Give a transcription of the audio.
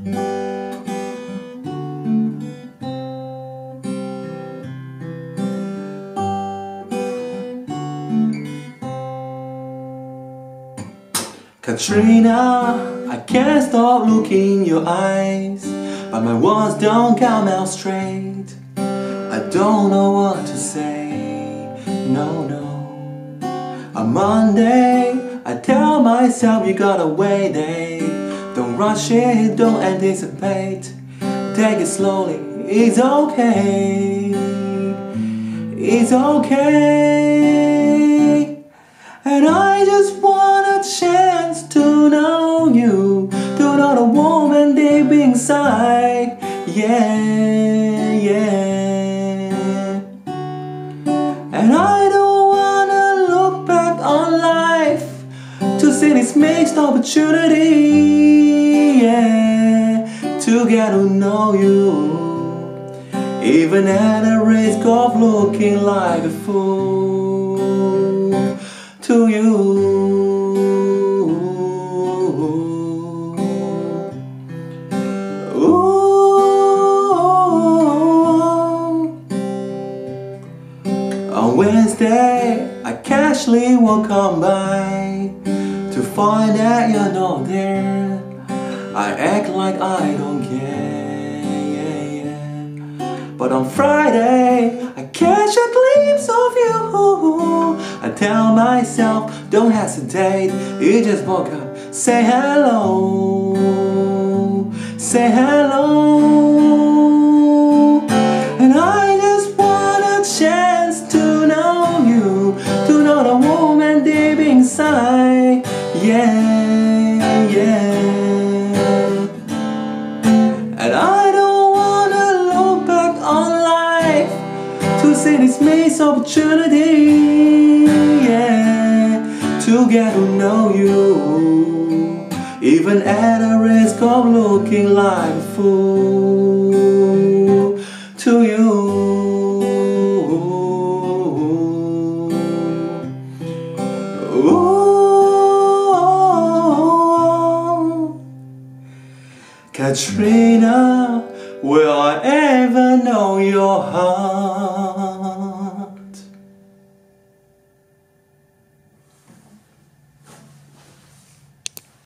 Katrina, I can't stop looking in your eyes But my words don't come out straight. I don't know what to say, no, no. On Monday, I tell myself you got a wait Dave rush it, don't anticipate. Take it slowly, it's okay. It's okay. And I just want a chance to know you. To know the woman deep inside Yeah, To see this missed opportunity Yeah, to get to know you. Even at the risk of looking like a fool to you. On Wednesday, I casually will come by find that you're not there. I act like I don't care. But on Friday, I catch a glimpse of you. I tell myself, don't hesitate. You just woke up, say hello, say hello. Yeah, yeah. And I don't wanna look back on life to see this missed opportunity, yeah, to get to know you, even at the risk of looking like a fool Katrina, will I ever know your heart?